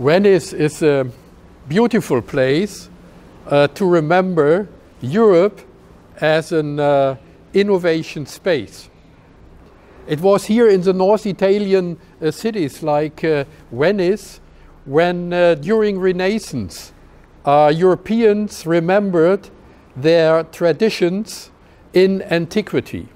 Venice is a beautiful place uh, to remember Europe as an uh, innovation space. It was here in the North Italian uh, cities like uh, Venice when uh, during Renaissance uh, Europeans remembered their traditions in antiquity.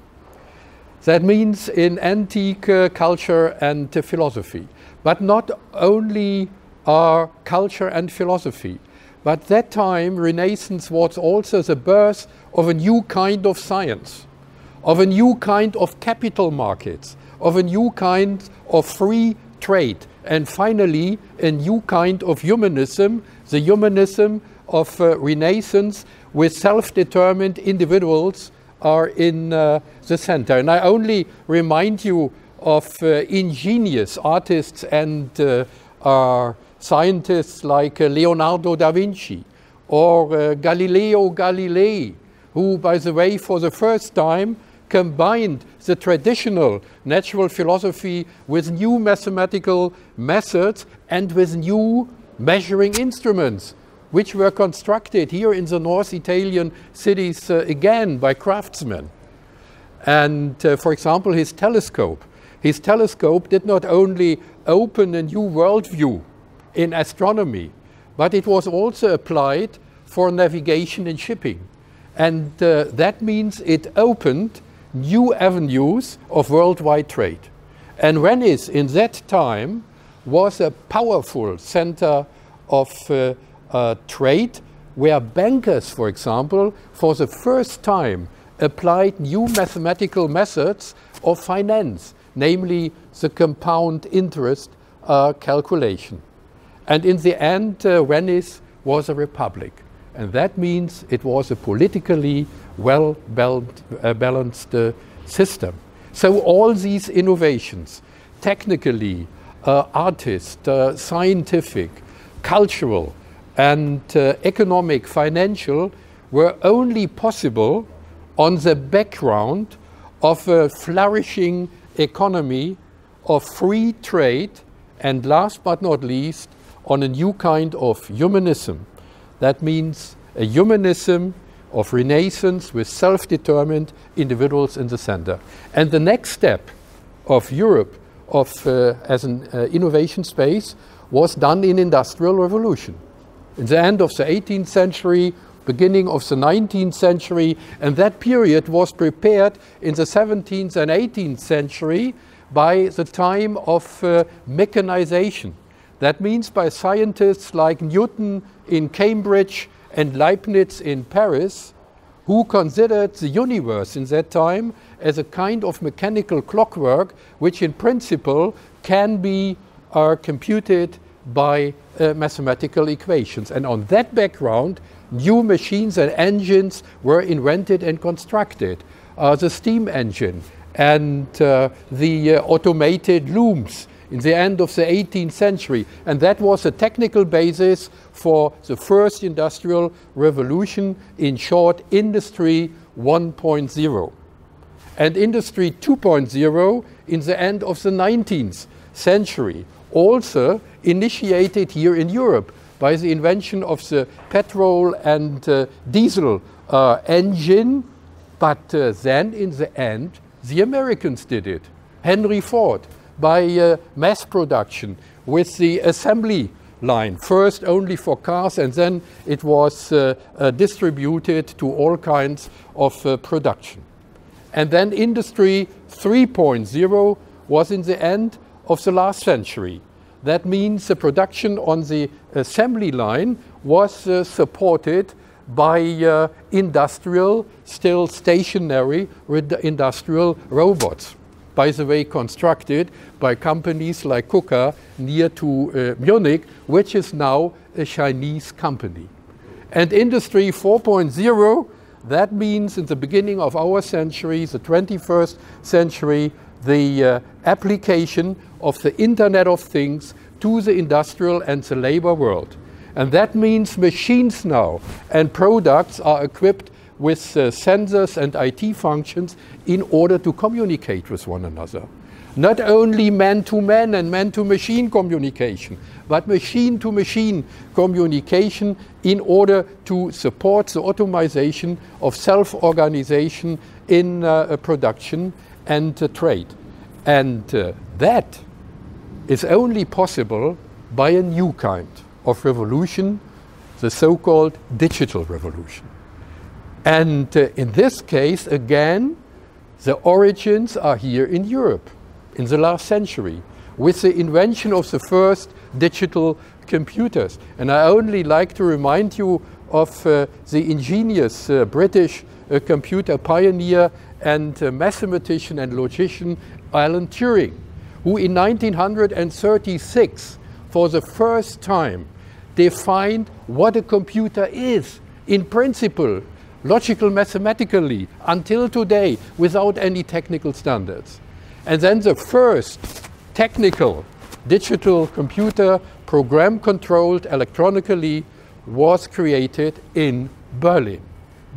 That means in antique culture and philosophy. But not only uh, culture and philosophy, but that time Renaissance was also the birth of a new kind of science, of a new kind of capital markets, of a new kind of free trade, and finally a new kind of humanism, the humanism of uh, Renaissance with self-determined individuals are in uh, the center. And I only remind you of uh, ingenious artists and uh, scientists like uh, Leonardo da Vinci or uh, Galileo Galilei, who, by the way, for the first time combined the traditional natural philosophy with new mathematical methods and with new measuring instruments which were constructed here in the North Italian cities uh, again by craftsmen. And uh, for example, his telescope. His telescope did not only open a new worldview in astronomy, but it was also applied for navigation and shipping. And uh, that means it opened new avenues of worldwide trade. And Venice in that time was a powerful center of uh, uh, trade where bankers, for example, for the first time applied new mathematical methods of finance, namely the compound interest uh, calculation. And in the end, uh, Venice was a republic. And that means it was a politically well uh, balanced uh, system. So all these innovations, technically, uh, artist, uh, scientific, cultural, and uh, economic, financial were only possible on the background of a flourishing economy of free trade and last but not least on a new kind of humanism. That means a humanism of renaissance with self-determined individuals in the center. And the next step of Europe of, uh, as an uh, innovation space was done in industrial revolution in the end of the 18th century, beginning of the 19th century, and that period was prepared in the 17th and 18th century by the time of uh, mechanization. That means by scientists like Newton in Cambridge and Leibniz in Paris, who considered the universe in that time as a kind of mechanical clockwork, which in principle can be uh, computed by uh, mathematical equations. And on that background, new machines and engines were invented and constructed. Uh, the steam engine and uh, the uh, automated looms in the end of the 18th century. And that was a technical basis for the first industrial revolution, in short, Industry 1.0. And Industry 2.0 in the end of the 19th century also initiated here in Europe by the invention of the petrol and uh, diesel uh, engine. But uh, then, in the end, the Americans did it. Henry Ford, by uh, mass production with the assembly line, first only for cars, and then it was uh, uh, distributed to all kinds of production. And then Industry 3.0 was in the end of the last century. That means the production on the assembly line was uh, supported by uh, industrial, still stationary industrial robots. By the way, constructed by companies like KUKA near to uh, Munich, which is now a Chinese company. And Industry 4.0, that means in the beginning of our century, the 21st century, the uh, application of the Internet of Things to the industrial and the labor world. And that means machines now and products are equipped with uh, sensors and IT functions in order to communicate with one another. not only man-to-man and man-to-machine communication, but machine-to-machine communication in order to support the automation of self-organization in uh, production and uh, trade. And uh, that is only possible by a new kind of revolution, the so-called digital revolution. And uh, in this case, again, the origins are here in Europe in the last century with the invention of the first digital computers. And I only like to remind you of uh, the ingenious uh, British uh, computer pioneer and uh, mathematician and logician Alan Turing, who in 1936, for the first time, defined what a computer is in principle, logical mathematically, until today, without any technical standards. And then the first technical digital computer, program controlled electronically, was created in Berlin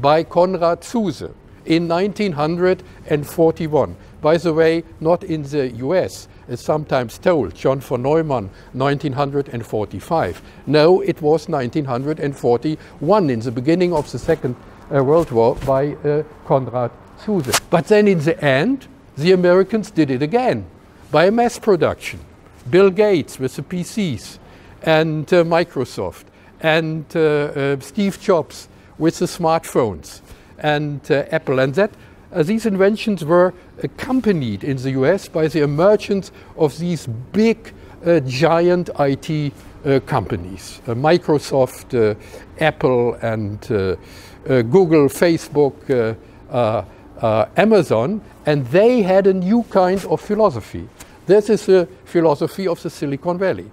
by Konrad Zuse in 1941. By the way, not in the US, as sometimes told, John von Neumann, 1945. No, it was 1941, in the beginning of the Second World War, by uh, Konrad Zuse. But then in the end, the Americans did it again by mass production. Bill Gates with the PCs, and uh, Microsoft, and uh, Steve Jobs with the smartphones, and Apple. And that uh, these inventions were accompanied in the US by the emergence of these big, uh, giant IT companies Microsoft, Apple, and Google, Facebook. Uh, Amazon, and they had a new kind of philosophy. This is the philosophy of the Silicon Valley.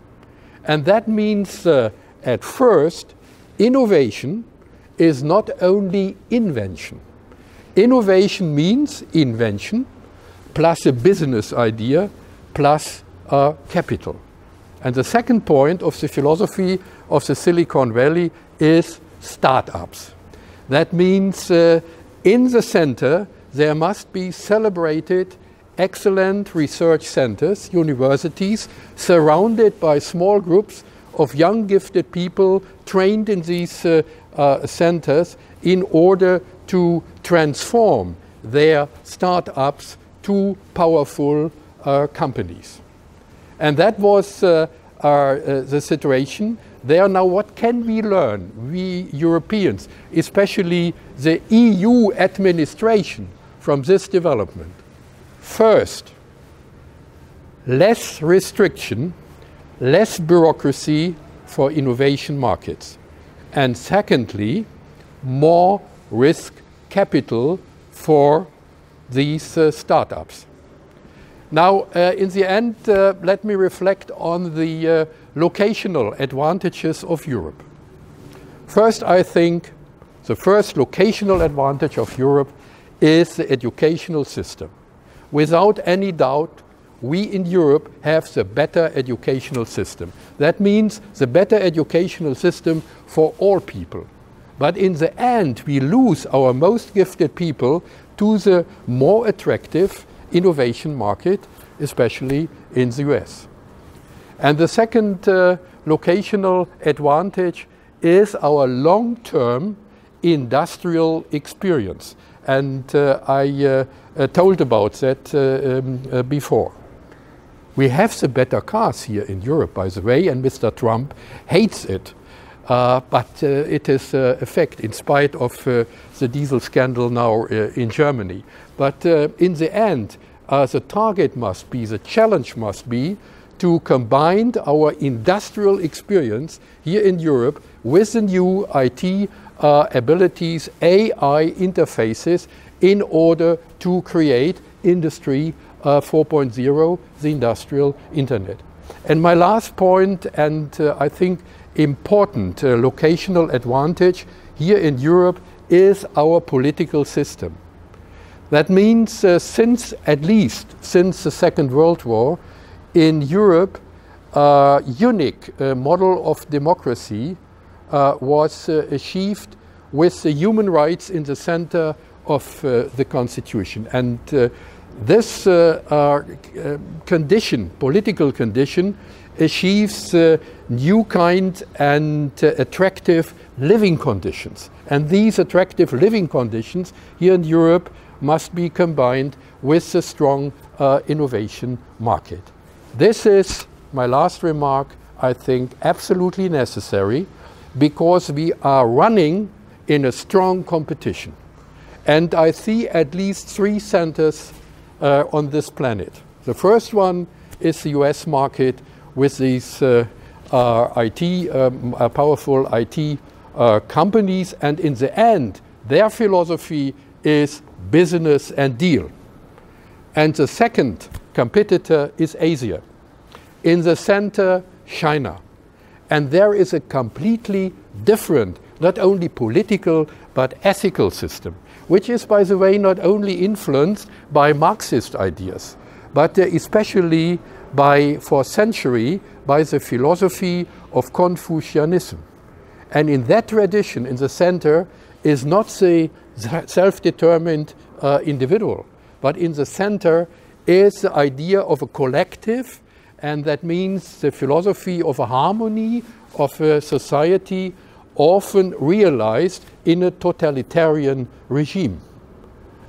And that means, uh, at first, innovation is not only invention. Innovation means invention plus a business idea plus uh, capital. And the second point of the philosophy of the Silicon Valley is startups. That means uh, in the center there must be celebrated excellent research centers, universities, surrounded by small groups of young gifted people trained in these uh, uh, centers in order to transform their startups to powerful uh, companies. And that was uh, our, uh, the situation there. Now, what can we learn, we Europeans, especially the EU administration, from this development? First, less restriction, less bureaucracy for innovation markets. And secondly, more risk capital for these uh, startups. Now, uh, in the end, uh, let me reflect on the uh, locational advantages of Europe. First, I think the first locational advantage of Europe is the educational system. Without any doubt, we in Europe have the better educational system. That means the better educational system for all people. But in the end, we lose our most gifted people to the more attractive innovation market, especially in the US. And the second uh, locational advantage is our long term industrial experience. And uh, I uh, uh, told about that um, before. We have the better cars here in Europe, by the way, and Mr. Trump hates it. Uh, but uh, it is uh, a fact in spite of the diesel scandal now in Germany. But in the end, the target must be, the challenge must be to combine our industrial experience here in Europe with the new IT uh, abilities, AI interfaces in order to create Industry uh, 4.0, the industrial internet. And my last point, and uh, I think important uh, locational advantage here in Europe is our political system. That means uh, since, at least since the Second World War, in Europe, a unique uh, model of democracy uh, was uh, achieved with the human rights in the center of uh, the Constitution. And This uh, uh, condition, political condition, achieves uh, new kind and attractive living conditions. And these attractive living conditions here in Europe must be combined with a strong uh, innovation market. This is my last remark, I think, absolutely necessary because we are running in a strong competition. And I see at least three centers uh, on this planet. The first one is the US market with these uh, uh, IT, um, uh, powerful IT uh, companies, and in the end, their philosophy is business and deal. And the second competitor is Asia. In the center, China. And there is a completely different, not only political, but ethical system, which is, by the way, not only influenced by Marxist ideas, but especially by, for a century, by the philosophy of Confucianism. And in that tradition, in the center, is not the self-determined uh, individual, but in the center is the idea of a collective, and that means the philosophy of a harmony of a society often realized in a totalitarian regime.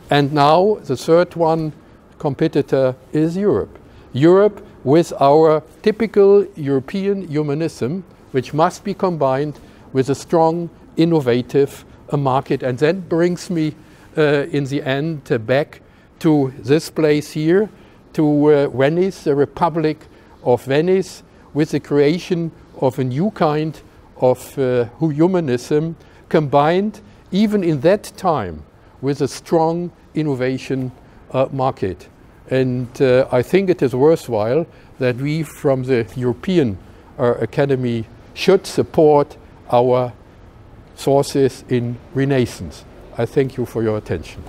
And now the third one competitor is Europe. Europe with our typical European humanism, which must be combined with a strong, innovative uh, market. And that brings me uh, in the end uh, back to this place here, to uh, Venice, the Republic of Venice, with the creation of a new kind of uh, humanism combined even in that time with a strong innovation uh, market. And uh, I think it is worthwhile that we from the European uh, Academy should support our sources in Renaissance. I thank you for your attention.